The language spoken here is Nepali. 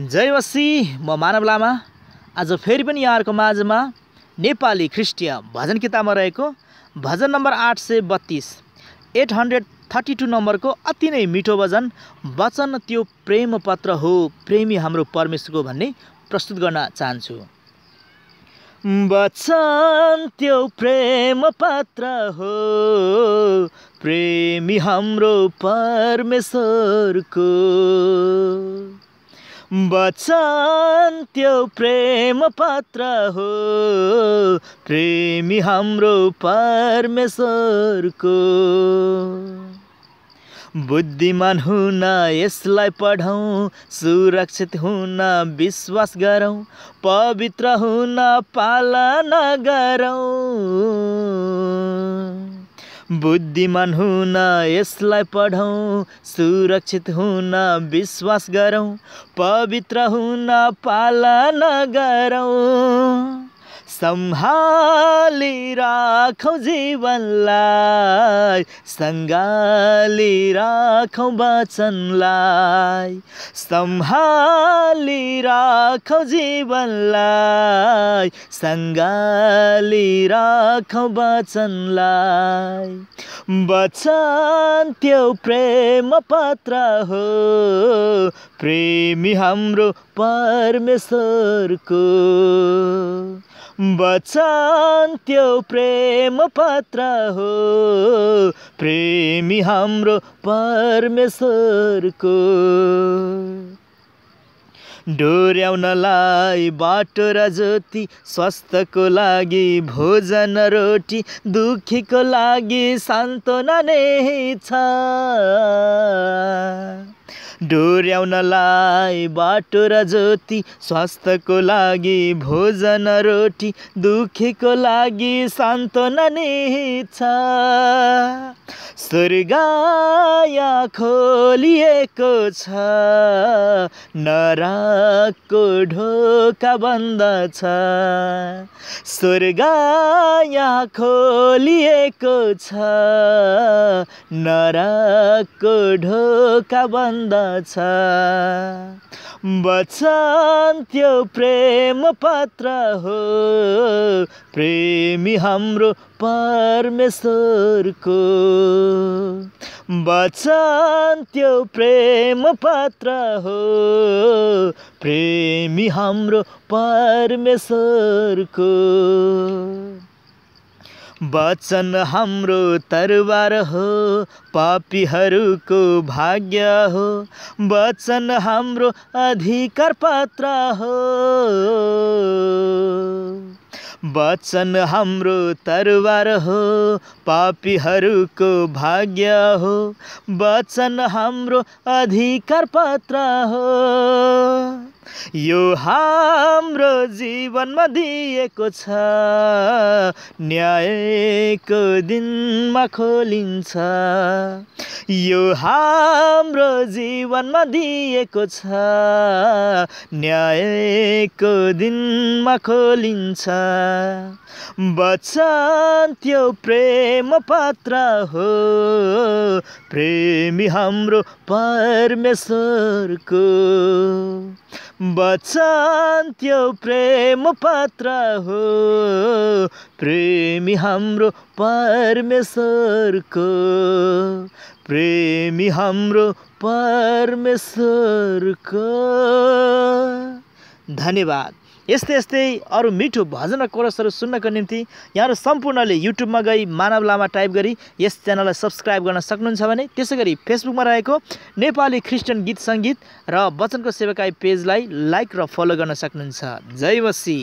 जय वसी म मानव लामा। आज फेरि पनि यहाँहरूको माझमा नेपाली ख्रिस्टीय भजन किताबमा रहेको भजन नम्बर आठ सय बत्तिस एट हन्ड्रेड थर्टी टू नम्बरको अति नै मिठो भजन वचन त्यो प्रेम पत्र हो प्रेमी हाम्रो परमेश्वरको भन्ने प्रस्तुत गर्न चाहन्छु। वचन त्यो प्रेम पत्र हो प्रेमी हाम्रो परमेश्वरको। वचन त्यो प्रेम पत्र हो। प्रेमी हाम्रो परमेश्वरको। बुद्धिमान हुन यसलाई पढौँ सुरक्षित हुन विश्वास गरौँ पवित्र हुन पालना गरौँ। बुद्धिमान हुन यसलाई पढौँ सुरक्षित हुन विश्वास गरौँ पवित्र हुन पालना गरौँ सम्हाली राखौँ जीवनलाई सङ्गाली राखौँ वचनलाई सम्हाली राखौँ जीवनलाई सङ्गाली राखौँ वचनलाई। वचन त्यो प्रेम पत्र हो प्रेमी हाम्रो परमेश्वरको। वचन त्यो प्रेम पत्र हो। प्रेमी हाम्रो परमेश्वरको। डोर्याउनलाई बाटो र ज्योति स्वास्थ्यको लागि भोजन रोटी दुखीको लागि सान्त्वना नै छ। डोर्याउनलाई बाटो र ज्योति स्वास्थ्यको लागि भोजन रोटी दुखीको लागि सान्त्वना नै छ। स्वर्गया खोलिएको छ नरकको ढोका बन्द छ। स्वर्गया खोलिएको छ नरकको ढोका बन्द छ वचन त्यो प्रेम पत्र हो। प्रेमी हाम्रो परमेश्वरको। वचन त्यो प्रेम पत्र हो। प्रेमी हाम्रो परमेश्वरको। वचन हाम्रो तरबार हो, पापीहरूको भाग्य हो। वचन हाम्रो अधिकार पत्र हो। वचन हाम्रो तरबार हो, पापीहरूको भाग्य हो। वचन हाम्रो अधिकार पत्र हो। यो हाम्रो जीवनमा दिएको छ। न्यायको दिनमा खोलिन्छ। यो हाम्रो जीवनमा दिएको छ। न्यायको दिनमा खोलिन्छ। वचन त्यो प्रेम पत्र हो। प्रेमी हाम्रो परमेश्वरको। वचन त्यो प्रेम पत्र हो। प्रेमी हाम्रो परमेश्वरको। प्रेमी हाम्रो परमेश्वरको। धन्यवाद। यस्तै यस्तै अरू मिठो भजन कोरसहरू सुन्नको निम्ति यहाँहरू सम्पूर्णले युट्युबमा गई मानव लामा टाइप गरी यस च्यानललाई सब्सक्राइब गर्न सक्नुहुन्छ भने त्यसै गरी फेसबुकमा रहेको नेपाली क्रिस्चियन गीत सङ्गीत र वचनको सेवकाई पेजलाई लाइक र फलो गर्न सक्नुहुन्छ। जय वसी